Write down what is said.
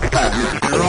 Deixa matar.